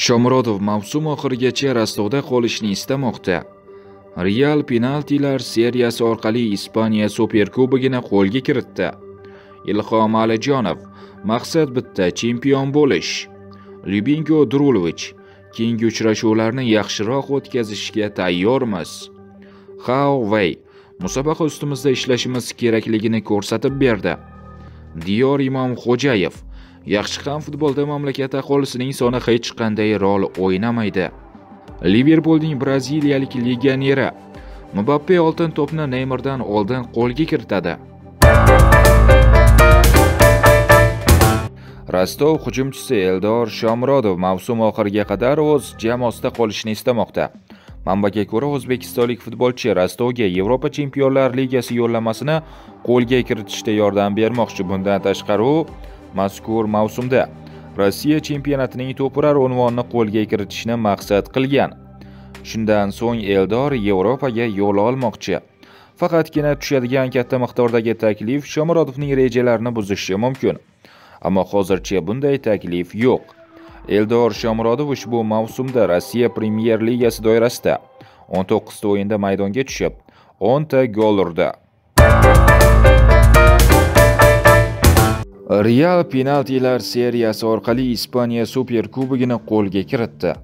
shomurodov mavsum oxirigacha rostovda qolishni istamoqda. Real penaltilar seriyasi orqali ispaniya superkubogini qo'lga kiritdi. Ilhom alijonov maqsad bitta chempion bo'lish. Lyubinko drulovich keyingi uchrashuvlarni yaxshiroq o'tkazishga tayyormiz. Hao Wei: musobaqa ustimizda ishlashimiz kerakligini ko'rsatib berdi. Diyor imomxo'jayev yaxshi ham futbolda mamlakat aholisining soni hech qanday rol o'ynamaydi. Liverpulning braziliyalik legioneri mbappe oltin to'pni neymardan oldin qo'lga kiritadi. Rostov hujumchisi eldor shomurodov mavsum oxiriga qadar o'z jamoasida qolishni istamoqda. Manbaga ko'ra o'zbekistonlik futbolchi rostovga yevropa chempionlar ligasi yo'llanmasini qo'lga kiritishda yordam bermoqchi. Bundan tashqari u mazkur mavsumda rossiya chempionatining to'pirar unvonini qo'lga kiritishni maqsad qilgan. Shundan so'ng eldor yevropaga yo'l olmoqchi. Faqatgina tushadigan katta miqdordagi taklif shomurodovning rejalarini buzishi mumkin. Ammo hozircha bunday taklif yo'q. Eldor shomurodov ushbu mavsumda rossiya premyer ligasi doirasida 19 ta o'yinda maydonga tushib 10 ta gol urdi. Real penaltilar seriyasi orqali ispaniya super kubogini qo'lga kiritdi.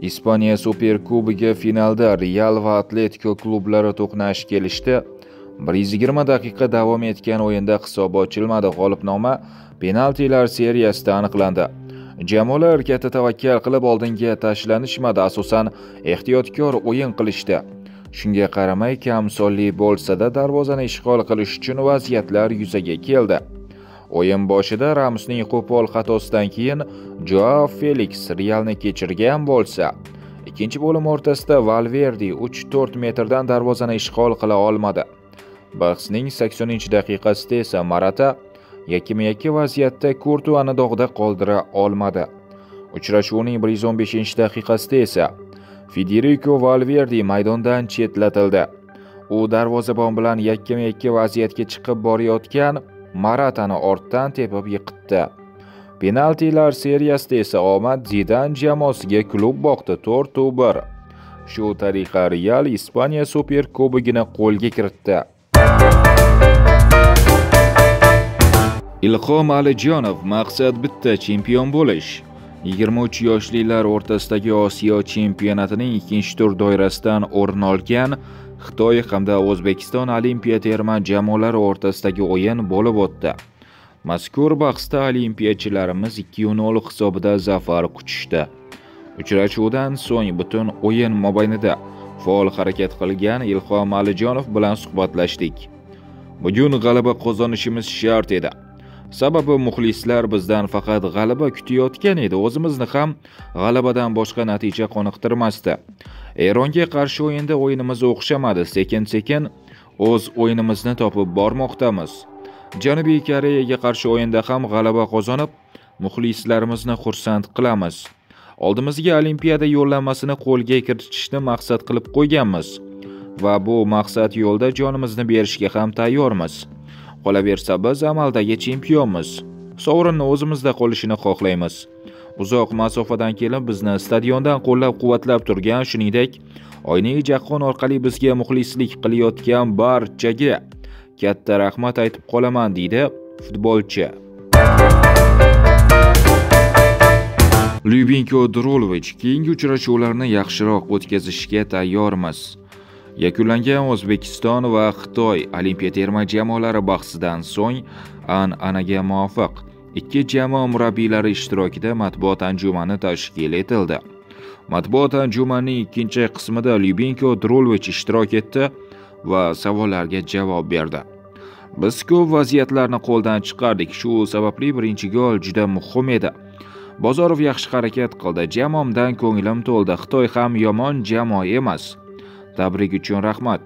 Ispaniya super kubogi finalda real va atletiko klublari to'qnash kelishdi. 120 daqiqa davom etgan o'yinda hisob ochilmadi. G'olibnoma penaltilar seriyasida aniqlandi. Jamoalar katta tavakkal qilib oldinga tashlanishmadi. Asosan ehtiyotkor o'yin qilishdi. Shunga qaramay kam sonli bo'lsa-da darvozani ishg'ol qilish uchun vaziyatlar yuzaga keldi. O'yin boshida ramsning qo'pol xatosidan keyin joao feliks realni kechirgan bo'lsa ikkinchi bo'lim o'rtasida valverdi 3-4 metrdan darvozani ishg'ol qila olmadi. Bahsning 80 daqiqasida esa marata yakkama yakka vaziyatda kurtuani dog'da qoldira olmadi. Uchrashuvning 115 daqiqasida esa federico valverdi maydondan chetlatildi. U darvozabon bilan yakkama yakka vaziyatga chiqib borayotgan maratani ortdan tepib yiqitdi. Penaltilar seriyasida esa omad zidan jamoasiga klub boqdi 4-1 shu tariqa real ispaniya Super Kubogini qo'lga kiritdi. Ilhom alijonov maqsad bitta chempion bo'lish. 23 yoshlilar o'rtasidagi osiyo chempionatining ikkinchi tur doirasidan o'rin olgan xitoy hamda o'zbekiston olimpiya terma jamoalari o'rtasidagi o'yin bo'lib o'tdi. Mazkur bahsda olimpiyachilarimiz 2-0 hisobida zafar quchishdi. Uchrashuvdan so'ng butun o'yin mobaynida faol harakat qilgan ilhom alijonov bilan suhbatlashdik. Bugun g'alaba qozonishimiz shart edi. Sababi muxlislar bizdan faqat g'alaba kutayotgan edi o'zimizni ham g'alabadan boshqa natija qoniqtirmasdi. Eronga qarshi o'yinda o'yinimiz o'xshamadi sekin sekin o'z o'yinimizni topib bormoqdamiz. Janubiy koreyaga qarshi o'yinda ham g'alaba qozonib muxlislarimizni xursand qilamiz. Oldimizga olimpiada yo'llanmasini qo'lga kiritishni maqsad qilib qo'yganmiz va bu maqsad yo'lda jonimizni berishga ham tayyormiz. Qolaversa biz amaldagi chempionmiz. Sovrinni o'zimizda qolishini xohlaymiz. Uzoq masofadan kelib bizni stadiondan qo'llab quvvatlab turgan shuningdek oynayi jahon orqali bizga muxlislik qilayotgan barchaga katta rahmat aytib qolaman deydi futbolchi. Lyubinko drulovich keyingi uchrashuvlarni yaxshiroq o'tkazishga tayyormiz. Yakunlangan o'zbekiston va xitoy olimpiya terma jamoalari bahsidan so'ng an'anaga muvofiq. Ikki jamoa murabbiylari ishtirokida matbuot anjumani tashkil etildi. Matbuot anjumanining ikkinchi qismida lyubinko drulovich ishtirok etdi va savollarga javob berdi. Biz ko'p vaziyatlarni qo'ldan chiqardik shu sababli birinchi gol juda muhim edi. Bozorov yaxshi harakat qildi jamoamdan ko'nglim to'ldi xitoy ham yomon jamoa emas. Tabrik uchun rahmat.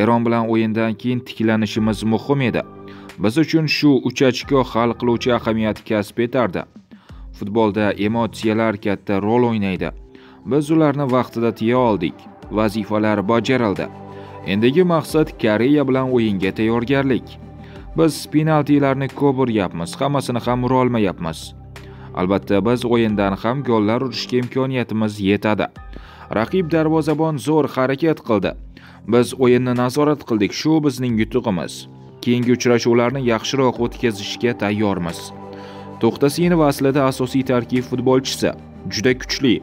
Eron bilan o'yindan keyin tiklanishimiz muhim edi. Biz uchun shu uch ochko hal qiluvchi ahamiyat kasb etardi. Futbolda emotsiyalar katta rol o'ynaydi. Biz ularni vaqtida tiya oldik. Vazifalar bajarildi. Endigi maqsad koreya bilan o'yinga tayyorgarlik. Biz penaltilarni ko'p uryapmiz hammasini ham urolmayapmiz albatta biz o'yindan ham gollar urishga imkoniyatimiz yetadi. Raqib darvozabon zo'r harakat qildi. Biz o'yinni nazorat qildik shu bizning yutug'imiz keyingi uchrashuvlarni yaxshiroq o'tkazishga tayyormiz. To'xtasinov aslida asosiy tarkib futbolchisi juda kuchli.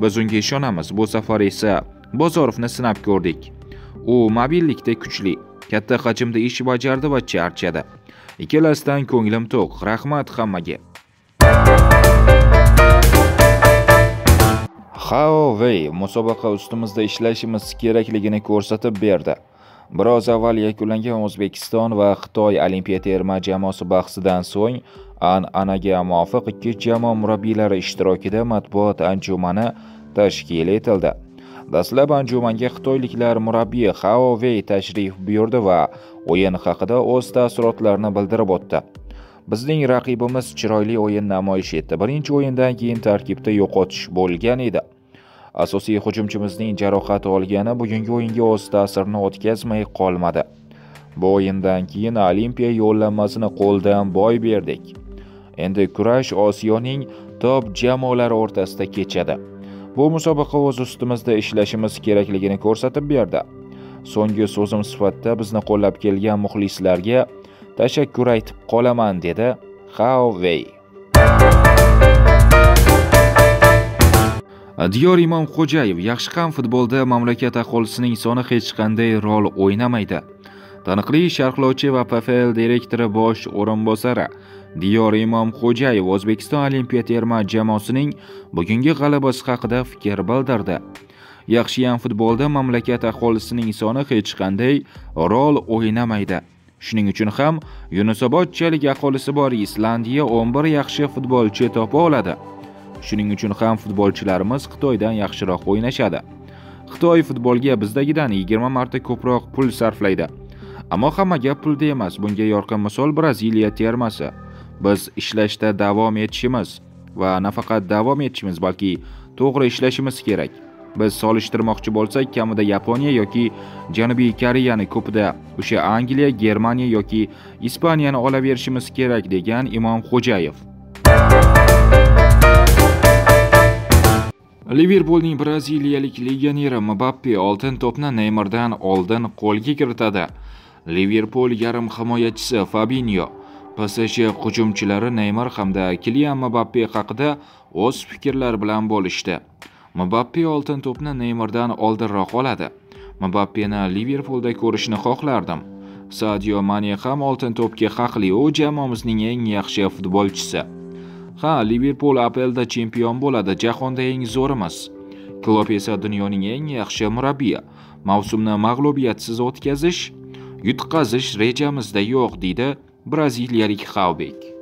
Biz unga ishonamiz bu safar esa bozorovni sinab ko'rdik. U mobillikda kuchli katta hajmda ish bajardi va charchadi. Ikkalasidan ko'nglim to'q rahmat hammaga. Huawei musobaqa ustimizda ishlashimiz kerakligini ko'rsatib berdi. Biroz avval yakunlangan o'zbekiston va xitoy olimpiya terma jamoasi bahsidan so'ng an'anaga muvofiq ikki jamoa murabbiylari ishtirokida matbuot anjumani tashkil etildi. Dastlab anjumanga xitoyliklar murabbiyi hao Wei tashrif buyurdi va o'yin haqida o'z taassurotlarini bildirib o'tdi. Bizning raqibimiz chiroyli o'yin namoyish etdi. Birinchi o'yindan keyin tarkibda yo'qotish bo'lgan edi. Asosiy hujumchimizning jarohat olgani bugungi o'yinga o'z ta'sirini o'tkazmay qolmadi. Bu o'yindan keyin olimpiya yo'llanmasini qo'ldan boy berdik. Endi kurash osiyoning top jamoalari o'rtasida kechadi. Bu musobaqa o'z ustimizda ishlashimiz kerakligini ko'rsatib berdi. So'nggi so'zim sifatida bizni qo'llab kelgan muxlislarga tashakkur aytib qolaman dedi hao diyor imomxo'jayev yaxshi ham futbolda mamlakat aholisining soni hech qanday rol o'ynamaydi. Taniqli sharhlovchi va pfl direktori bosh o'rinbosari diyor imomxo'jayev o'zbekiston olimpiya terma jamoasining bugungi g'alabasi haqida fikr bildirdi. Yaxshiyam futbolda mamlakat aholisining soni hech qanday rol o'ynamaydi. Shuning uchun ham yunusobodchalik aholisi bor islandiya 11 yaxshi futbolchi topa oladi. Shuning uchun ham futbolchilarimiz xitoydan yaxshiroq o'ynashadi. Xitoy futbolga bizdagidan 20 marta ko'proq pul sarflaydi. Ammo hamma gap pulda emas bunga yorqin misol braziliya termasi. Biz ishlashda davom etishimiz va nafaqat davom etishimiz balki to'g'ri ishlashimiz kerak. Biz solishtirmoqchi bo'lsak kamida yaponiya yoki janubiy koreyani ko'pida o'sha angliya germaniya yoki ispaniyani olaverishimiz kerak degan imom xo'jayev. Liverpulning braziliyalik legioneri mbappe oltin to'pni neymardan oldin qo'lga kiritadi. Liverpul yarim himoyachisi fabinyo psj hujumchilari neymar hamda kilian mbappe haqida o'z fikrlar bilan bo'lishdi. Mbappe oltin to'pni neymardan oldinroq oladi. Mbappeni liverpulda ko'rishni xohlardim. Sadio mane ham oltin to'pga haqli u jamoamizning eng yaxshi futbolchisi. Ha liverpul aplda chempion bo'ladi jahonda eng zo'rimiz klopp esa dunyoning eng yaxshi murabbiyi mavsumni mag'lubiyatsiz o'tkazish yutqazish rejamizda yo'q deydi braziliyalik Xavbek.